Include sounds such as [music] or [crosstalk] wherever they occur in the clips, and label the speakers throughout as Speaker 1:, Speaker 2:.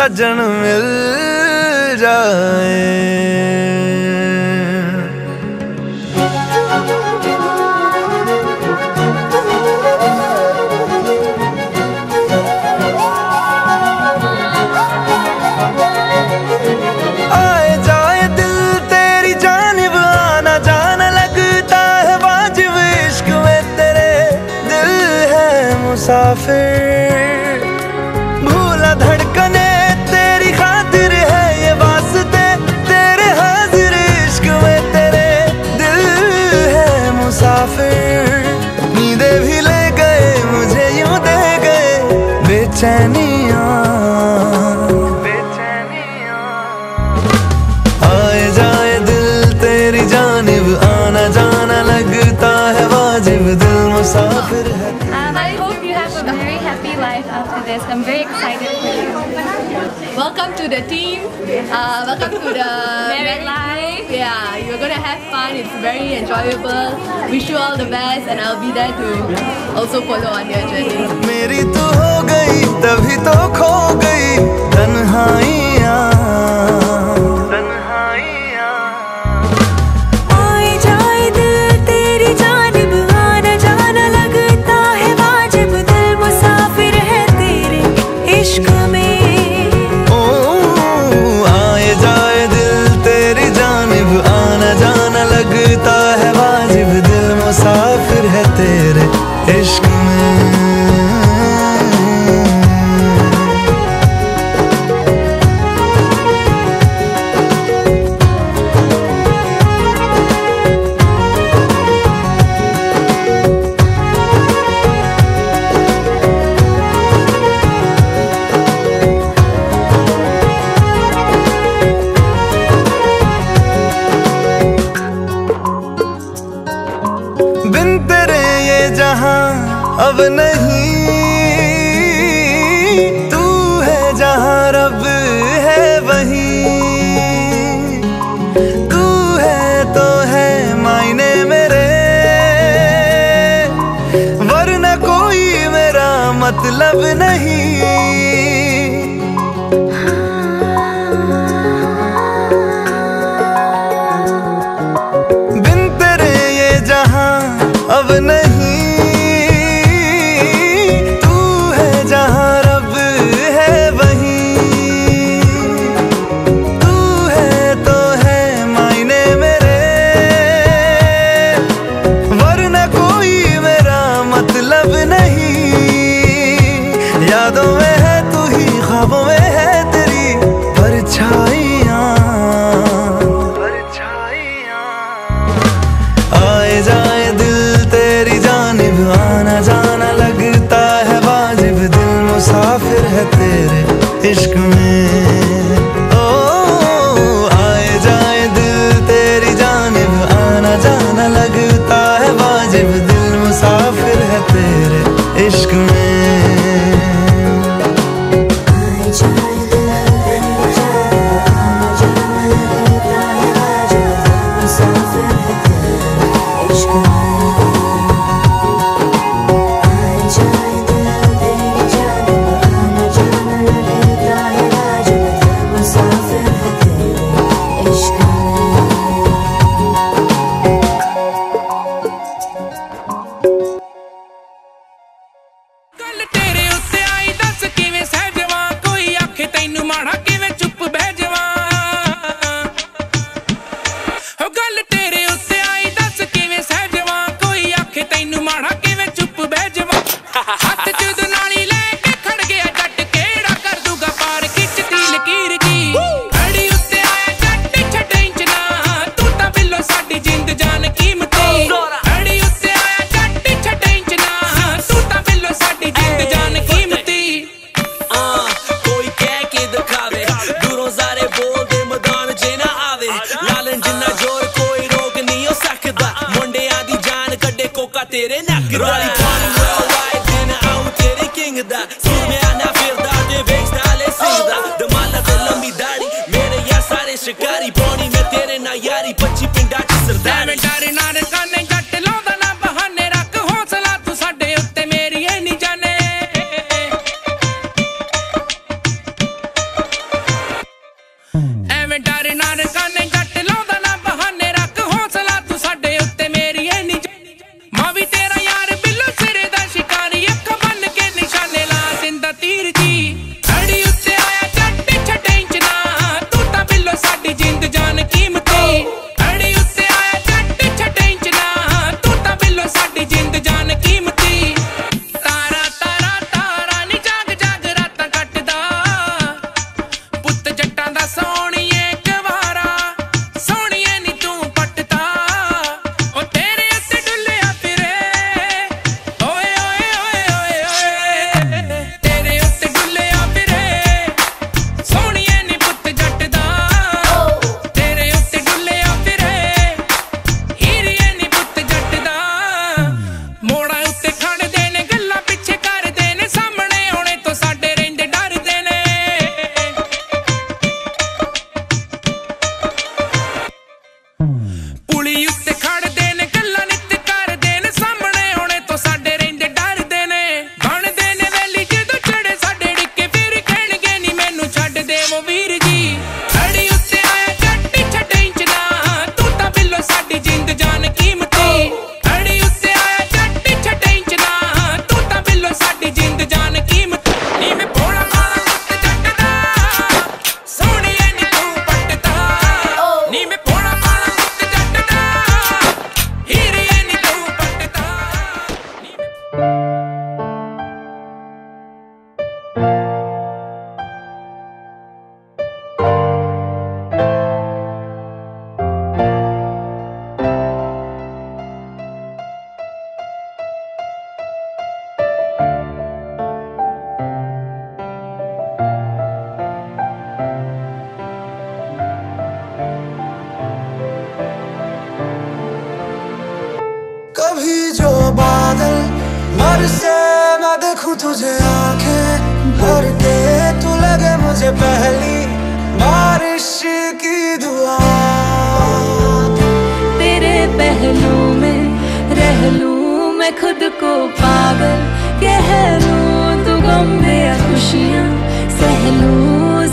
Speaker 1: ਸਜਣ ਮਿਲ ਜਾਏ। चैनी
Speaker 2: Welcome to the team. Uh, welcome to the [laughs]
Speaker 1: Married Life.
Speaker 2: Yeah, you're gonna have fun. It's very enjoyable. Wish you all the best, and I'll be there to also follow on your journey.
Speaker 3: मेरी तो हो गई तभी तो खो गई तन्हाइयाँ अब नहीं, तू है जहाँ रब है वही। तू है तो है मायने मेरे। वरना कोई मेरा मतलब नहीं।
Speaker 4: பச்சி பிண்டாச்சு சிறுதானே देखूँ तुझे आँखें भर के तू लगे मुझे पहली बारिश की दुआ।
Speaker 1: तेरे पहलू में रह लू मैं खुद को पागल, कह लू तू गम खुशियाँ सहलू लूँ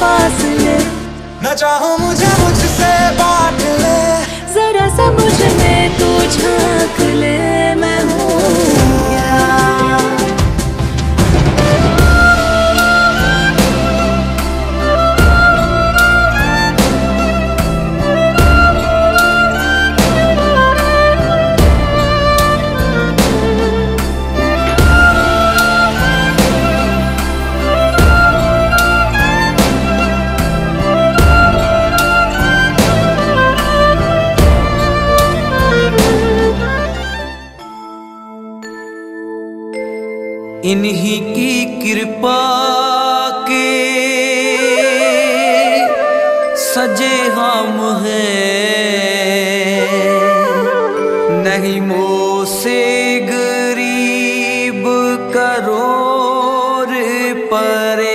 Speaker 1: पास ले।
Speaker 4: न चाहो मुझे मुझसे बांट ले।
Speaker 1: जरा सा मुझमें तू झाँक
Speaker 5: इन्हीं की कृपा के सजे हम हैं। नहीं मो से गरीब करोर परे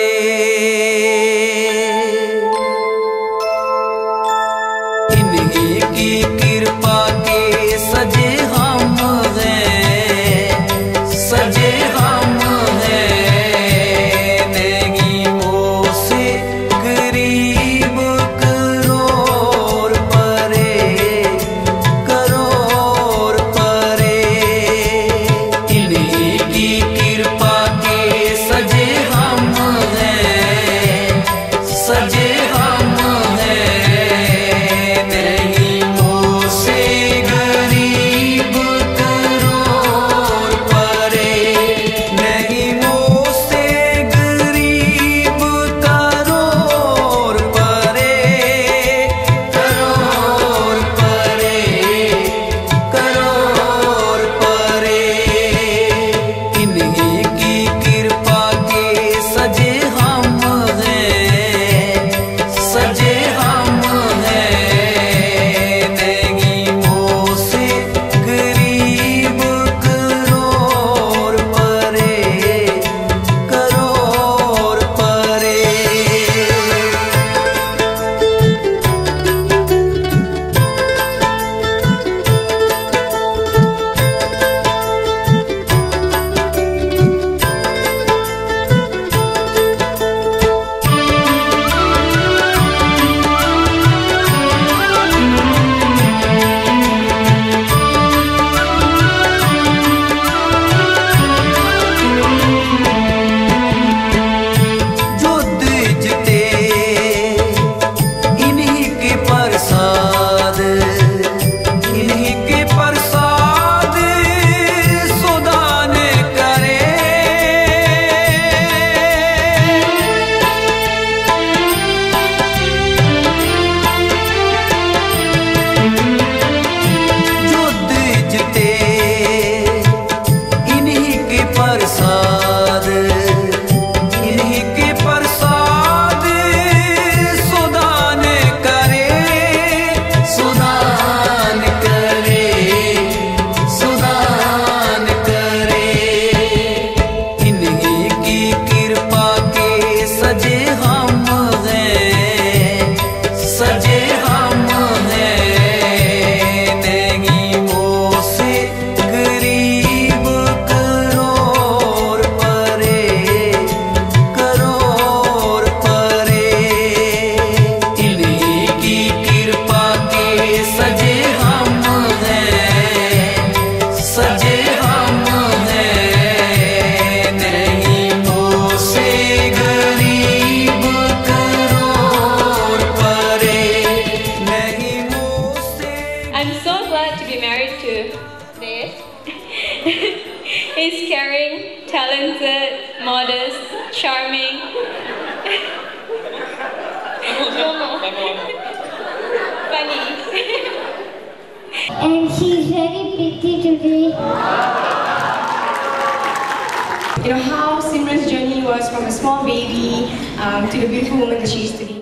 Speaker 6: You know how Simran's journey was from a small baby um, to the beautiful woman that she is today.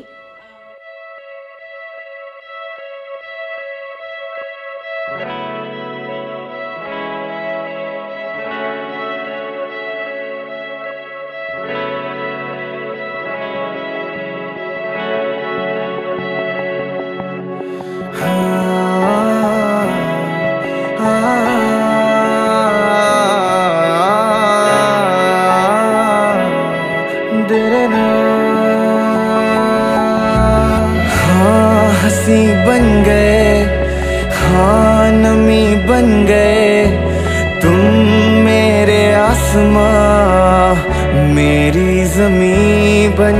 Speaker 4: आसमां मेरी जमी बन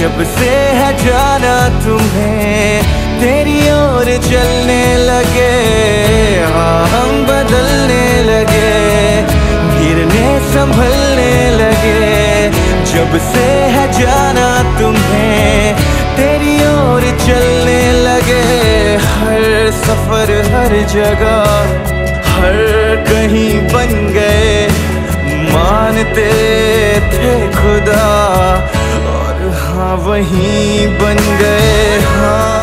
Speaker 4: जब से है जाना तुम्हें, तेरी ओर चलने लगे। हाँ हम बदलने लगे गिरने संभलने लगे। जब से है जाना तुम्हें, तेरी ओर चलने लगे। हर सफ़र, हर जगह, हर कहीं बन गए। मानते थे खुदा हाँ वही बन गए हाँ।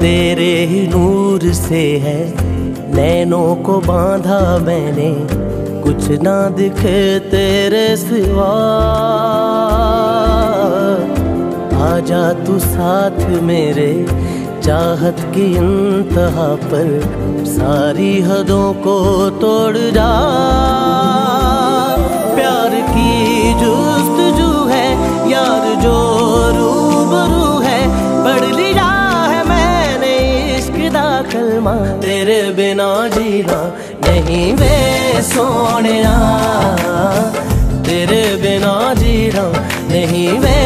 Speaker 7: तेरे ही नूर से है नैनों को बांधा मैंने। कुछ ना दिखे तेरे सिवा। आजा तू साथ मेरे, चाहत की इंतहा पर सारी हदों को तोड़ जा। प्यार की जुस्तजू है यार जो रूबरू कलमा तेरे बिना जीना नहीं वे सोने तेरे बिना जीना नहीं वे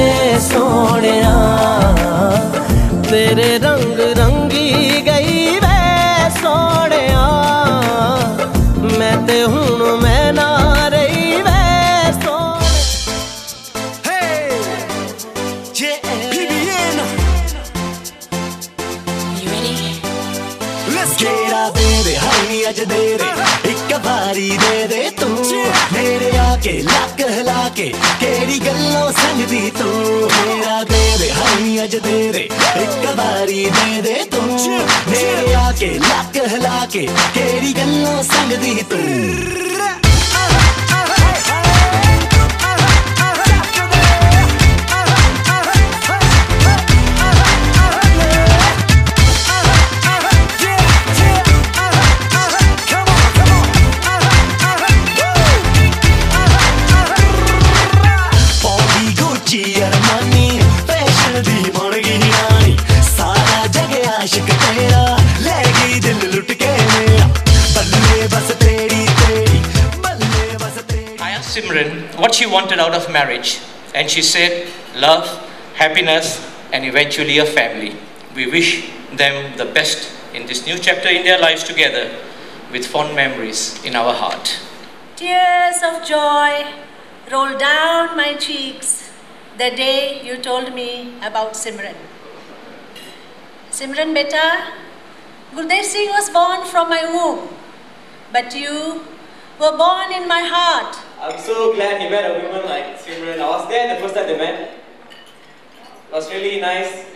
Speaker 7: सोने तेरे रंग रंगी
Speaker 8: ਮੇਰੇ ਆ ਕੇ ਲੱਕ ਹਿਲਾ ਕੇ ਕਿਹੜੀ ਗੱਲੋਂ ਸੰਗਦੀ ਤੂੰ ਮੇਰਾ ਦੇ ਦੇ ਹਾਈ ਅੱਜ ਦੇ ਦੇ ਇੱਕ ਵਾਰੀ ਦੇ ਦੇ ਤੂੰ ਮੇਰੇ ਆ ਕੇ ਲੱਕ ਹਿਲਾ ਕੇ ਕਿਹੜੀ ਗੱਲੋਂ ਸੰਗਦੀ ਤੂੰ
Speaker 9: She wanted out of marriage, and she said, Love, happiness, and eventually a family. We wish them the best in this new chapter in their lives together with fond memories in our heart.
Speaker 10: Tears of joy rolled down my cheeks the day you told me about Simran. Simran beta, Gurdev Singh was born from my womb, but you were born in my heart.
Speaker 11: I'm so glad he met a woman like Simran. I was there the first time they met. It was really nice.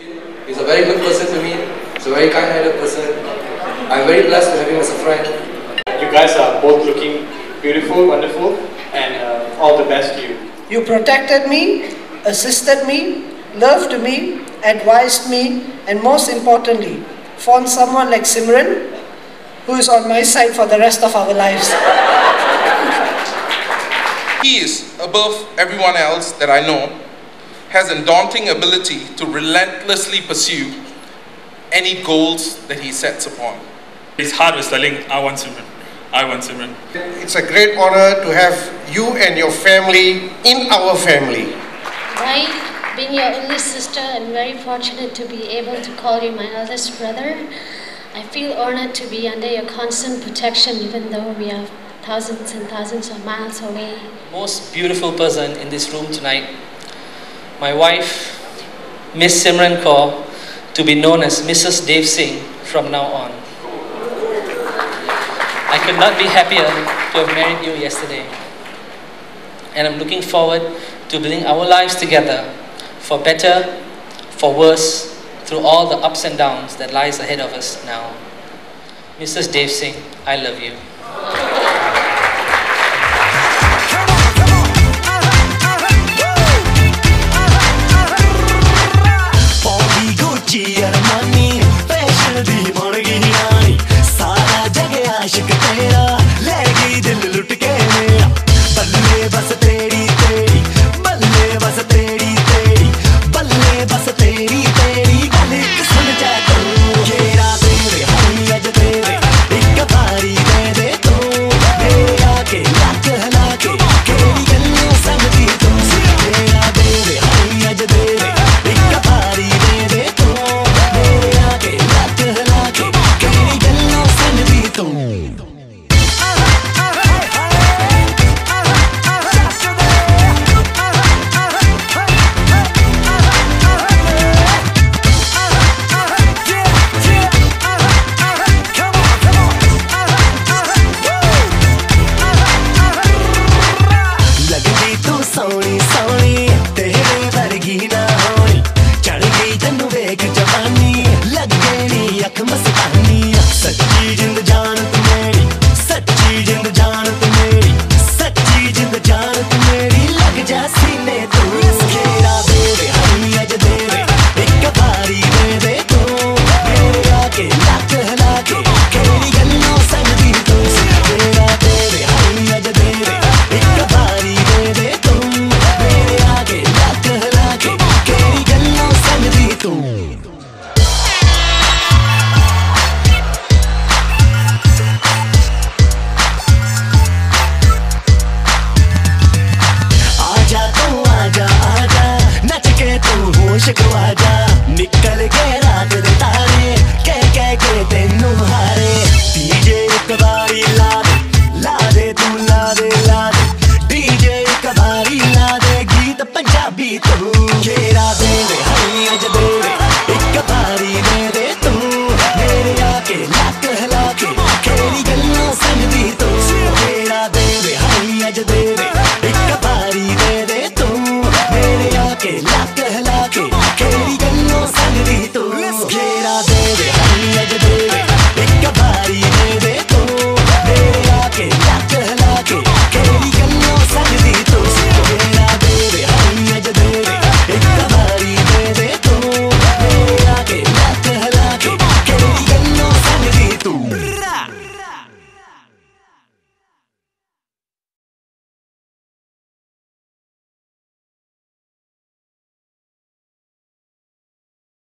Speaker 12: He's a very good person to me. He's a very kind-hearted person.
Speaker 11: I'm very blessed to have him as a friend.
Speaker 12: You guys are both looking beautiful, wonderful, and uh, all the best to you.
Speaker 13: You protected me, assisted me, loved me, advised me, and most importantly, found someone like Simran who is on my side for the rest of our lives.
Speaker 14: He is, above everyone else that I know, has a daunting ability to relentlessly pursue any goals that he sets upon.
Speaker 15: His heart was telling, I want Simran. I want Simran.
Speaker 16: It's a great honor to have you and your family in our family.
Speaker 17: I, being your only sister, am very fortunate to be able to call you my eldest brother. I feel honored to be under your constant protection even though we are thousands and thousands of miles away.
Speaker 9: Most beautiful person in this room tonight. My wife, Miss Simran Kaur, to be known as Mrs. Dave Singh from now on. I could not be happier to have married you yesterday. And I'm looking forward to building our lives together for better, for worse, through all the ups and downs that lies ahead of us now. Mrs. Dave Singh, I love you.
Speaker 8: dia